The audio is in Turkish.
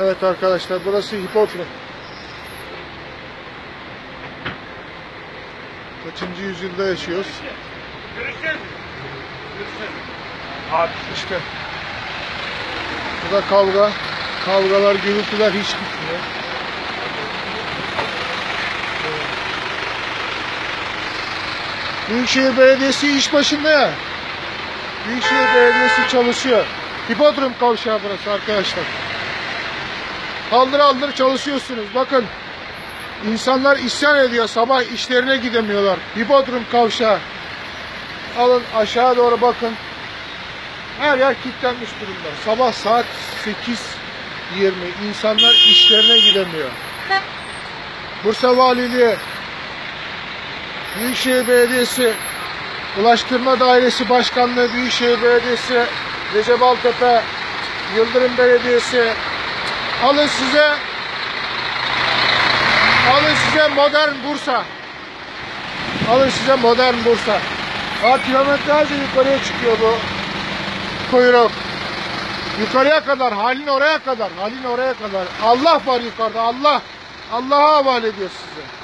Evet arkadaşlar burası hipodrom. Kaçıncı yüzyılda yaşıyoruz? Abi İşte. Burada kavga. Kavgalar, gürültüler hiç bitmiyor. Büyükşehir Belediyesi iş başında ya. Büyükşehir Belediyesi çalışıyor. Hipodrom kavşağı burası arkadaşlar. Kaldır aldır çalışıyorsunuz. Bakın. insanlar isyan ediyor. Sabah işlerine gidemiyorlar. Hipodrom kavşağı. Alın aşağı doğru bakın. Her yer kilitlenmiş durumda. Sabah saat 8.20 insanlar işlerine gidemiyor. Bursa Valiliği, Büyükşehir Belediyesi, Ulaştırma Dairesi Başkanlığı, Büyükşehir Belediyesi, Recep Altepe, Yıldırım Belediyesi, alın size alın size modern Bursa. Alın size modern Bursa. Ha kilometrelerce yukarıya çıkıyor bu kuyruk. Yukarıya kadar, halin oraya kadar, halin oraya kadar. Allah var yukarıda, Allah. Allah'a havale ediyor size.